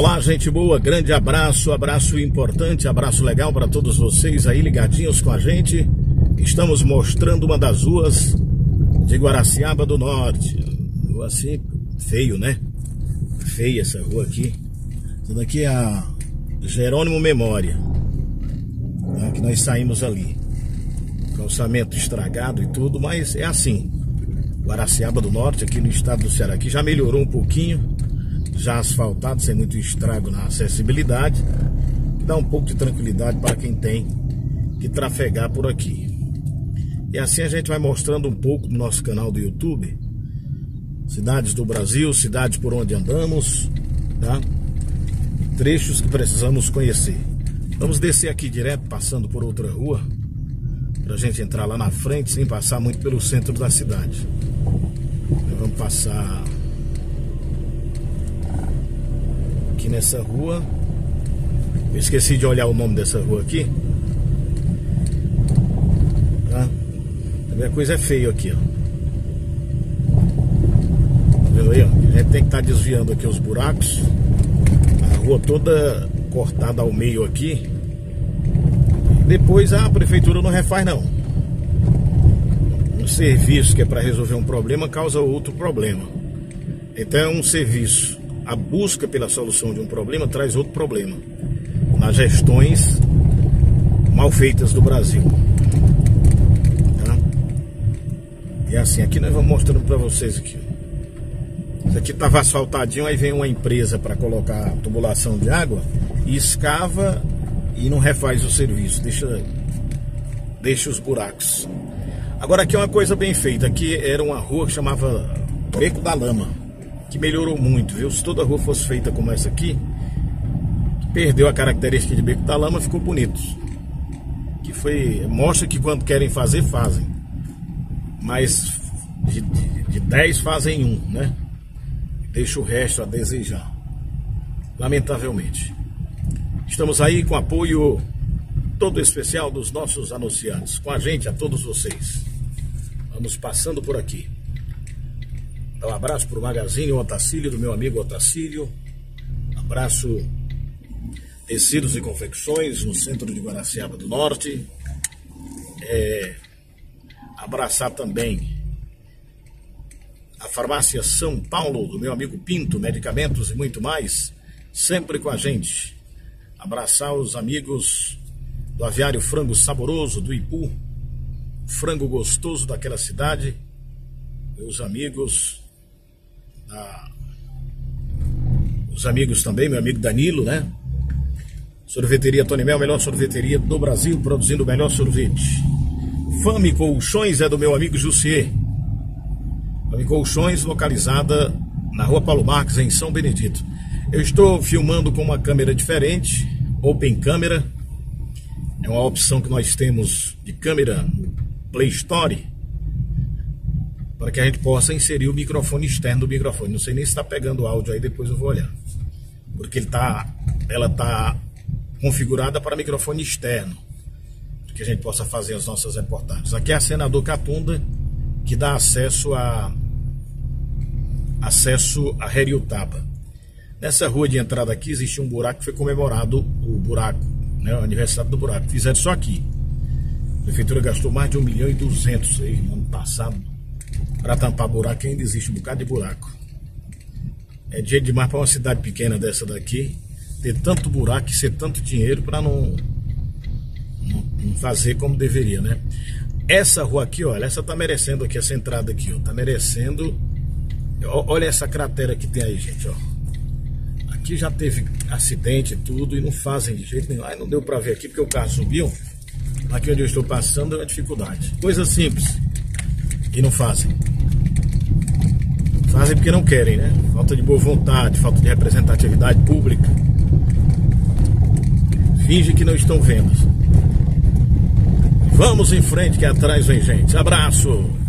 Olá, gente boa, grande abraço, abraço importante, abraço legal para todos vocês aí ligadinhos com a gente. Estamos mostrando uma das ruas de Guaraciaba do Norte. Rua assim, feio, né? Feia essa rua aqui. Isso daqui é a Jerônimo Memória. Tá? Que nós saímos ali. Calçamento estragado e tudo, mas é assim. Guaraciaba do Norte, aqui no estado do Ceará, aqui já melhorou um pouquinho já asfaltado, sem muito estrago na acessibilidade, que dá um pouco de tranquilidade para quem tem que trafegar por aqui. E assim a gente vai mostrando um pouco do nosso canal do YouTube, cidades do Brasil, cidades por onde andamos, tá? Trechos que precisamos conhecer. Vamos descer aqui direto, passando por outra rua, para a gente entrar lá na frente, sem passar muito pelo centro da cidade. vamos passar nessa rua. Eu esqueci de olhar o nome dessa rua aqui. Tá? A coisa é feio aqui, ó. Tá vendo aí, ó? A gente tem que estar tá desviando aqui os buracos. A rua toda cortada ao meio aqui. Depois a prefeitura não refaz não. Um serviço que é para resolver um problema causa outro problema. Então é um serviço a busca pela solução de um problema traz outro problema nas gestões mal feitas do Brasil. Tá? E assim, aqui nós vamos mostrando para vocês aqui. Isso aqui estava asfaltadinho, aí vem uma empresa para colocar tubulação de água e escava e não refaz o serviço, deixa, deixa os buracos. Agora aqui é uma coisa bem feita, aqui era uma rua que chamava Beco da Lama que melhorou muito, viu? Se toda a rua fosse feita como essa aqui, perdeu a característica de beco da lama, ficou bonito. Que foi. Mostra que quando querem fazer, fazem. Mas de, de, de 10 fazem um, né? Deixa o resto a desejar. Lamentavelmente. Estamos aí com apoio todo especial dos nossos anunciantes. Com a gente, a todos vocês. Vamos passando por aqui. Um abraço para o Magazine Otacílio, do meu amigo Otacílio. Abraço Tecidos e Confecções, no centro de Guaraciaba do Norte. É, abraçar também a farmácia São Paulo, do meu amigo Pinto, medicamentos e muito mais, sempre com a gente. Abraçar os amigos do Aviário Frango Saboroso, do Ipu, frango gostoso daquela cidade, meus amigos os amigos também, meu amigo Danilo, né? Sorveteria Tony Mel, melhor sorveteria do Brasil, produzindo o melhor sorvete. Fame Colchões é do meu amigo Jussier. Fame Colchões, localizada na rua Paulo Marques, em São Benedito. Eu estou filmando com uma câmera diferente, Open Câmera. É uma opção que nós temos de câmera Play Store para que a gente possa inserir o microfone externo do microfone. Não sei nem se está pegando áudio aí, depois eu vou olhar. Porque ele tá, ela está configurada para microfone externo, para que a gente possa fazer as nossas reportagens. Aqui é a Senador Catunda, que dá acesso a acesso a Heriutaba. Nessa rua de entrada aqui existe um buraco que foi comemorado o buraco, né, o aniversário do buraco. Fizeram só aqui. A prefeitura gastou mais de 1 milhão e 200 aí, no ano passado para tampar buraco, ainda existe um bocado de buraco. É jeito demais para uma cidade pequena dessa daqui ter tanto buraco e ser tanto dinheiro para não, não, fazer como deveria, né? Essa rua aqui, olha, essa tá merecendo aqui, essa entrada aqui, ó, tá merecendo. Olha essa cratera que tem aí, gente, ó. Aqui já teve acidente e tudo e não fazem de jeito nenhum. Aí não deu para ver aqui porque o carro subiu. Aqui onde eu estou passando é uma dificuldade. Coisa simples e não fazem. Fazem porque não querem, né? Falta de boa vontade, falta de representatividade pública. Finge que não estão vendo. Vamos em frente que atrás vem gente. Abraço!